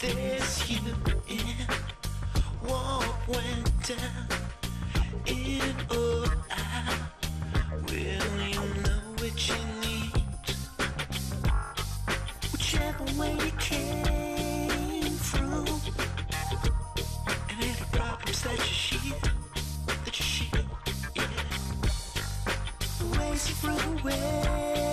There's you in what went down in or out. Will you know what you need? Whichever way you came through, and any problems that you share, that you share, yeah. ways through ways.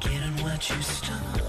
Getting what you stole